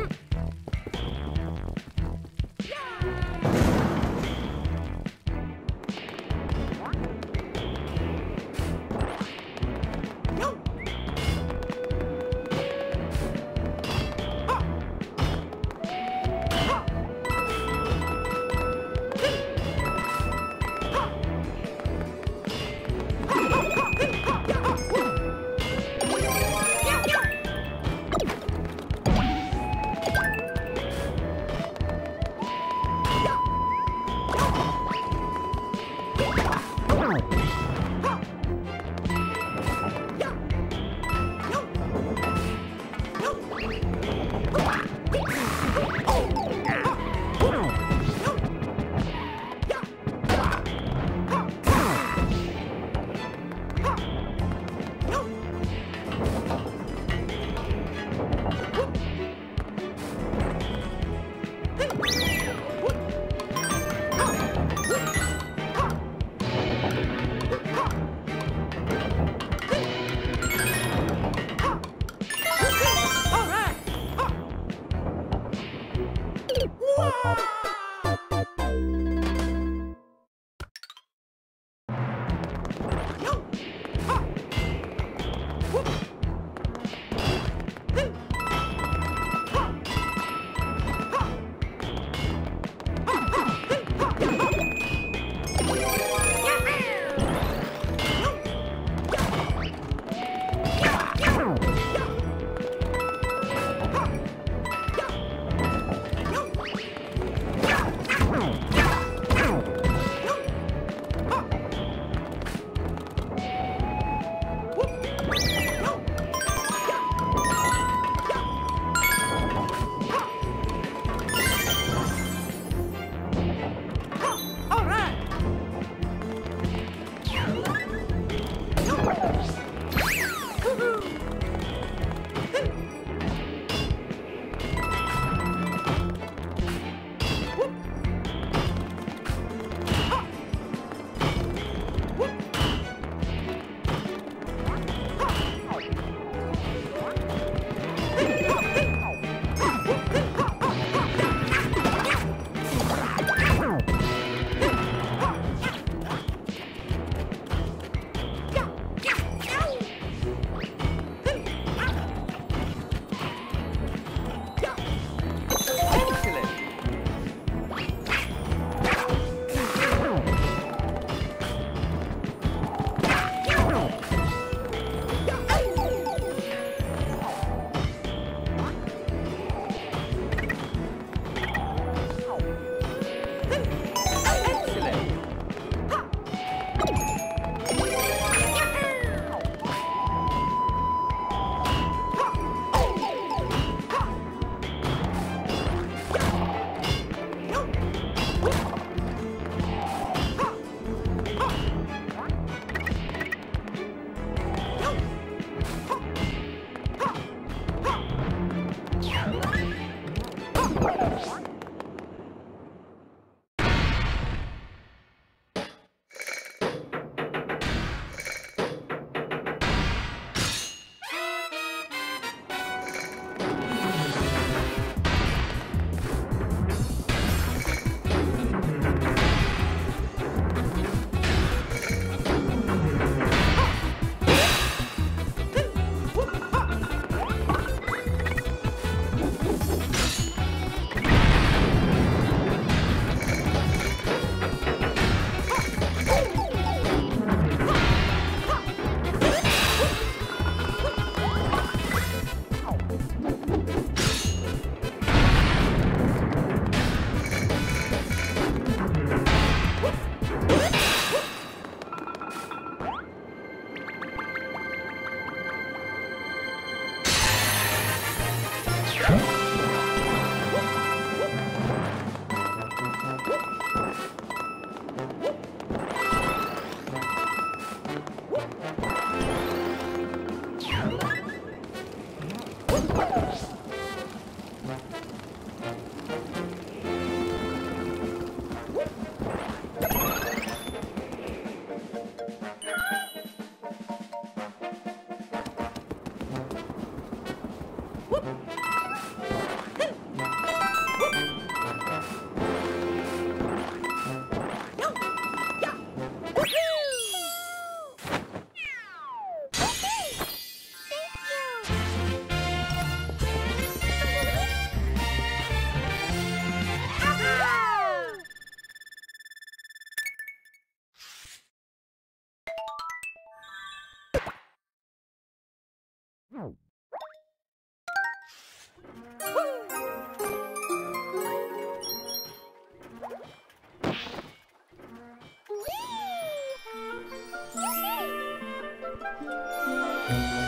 Hmph! you Bye.